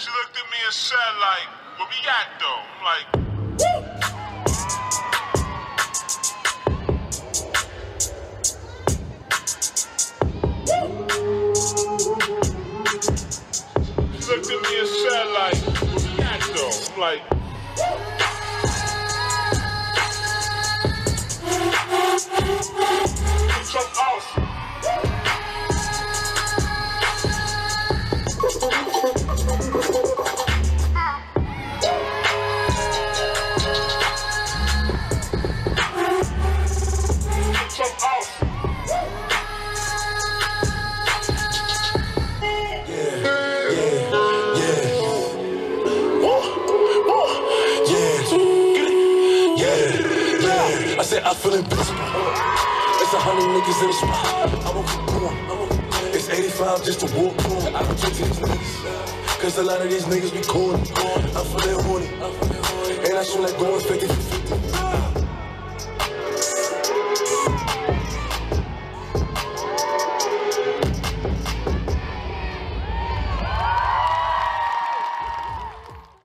She looked at me and said, like, where we at though? I'm like, She looked at me and said, like, where we at though? I'm like, Some I said I feel invincible. It's a hundred niggas in the spot. I won't keep going. It's 85 just to walk on. I don't talk to these niggas. Cause a lot of these niggas be corny. I'm feeling horny. And I shoot like going 50 for 50.